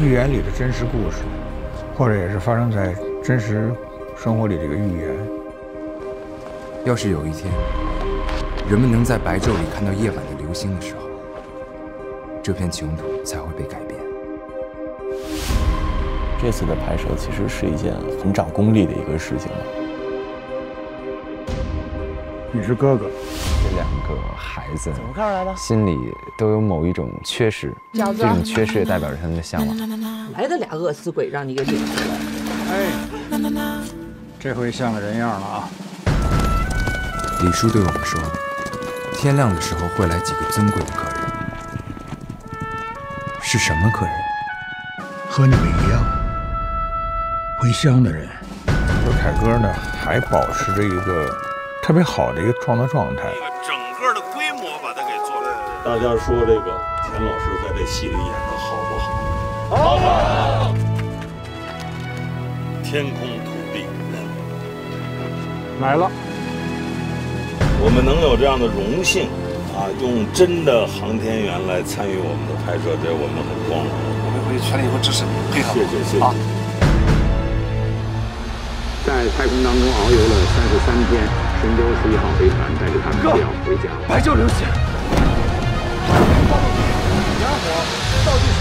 寓言里的真实故事，或者也是发生在真实生活里的一个寓言。要是有一天，人们能在白昼里看到夜晚的流星的时候，这片穷土才会被改变。这次的拍摄其实是一件很长功力的一个事情。你是哥哥，这两个孩子怎么看出来的？心里都有某一种缺失，这种缺失也代表着他们的向往。来的俩饿死鬼，让你给领出来。哎，这回像个人样了啊！李叔对我们说，天亮的时候会来几个尊贵的客人，是什么客人？和你们一样，回乡的人。说凯歌呢，还保持着一个特别好的一个创作状态。整个的规模把它给做了。大家说这个田老师在这戏里演的好不好？好。天空土地人来了。我们能有这样的荣幸啊，用真的航天员来参与我们的拍摄，这我们很光荣。我们会全力以赴支持，配合。谢谢谢谢。在太空当中遨游了三十三天，十一号飞船带着他们要回家。白昼流星。点火，倒计时。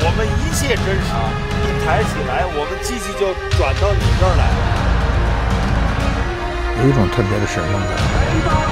我们一切真实，一抬起来，我们机器就转到你这儿来了。有一种特别的神。圣感。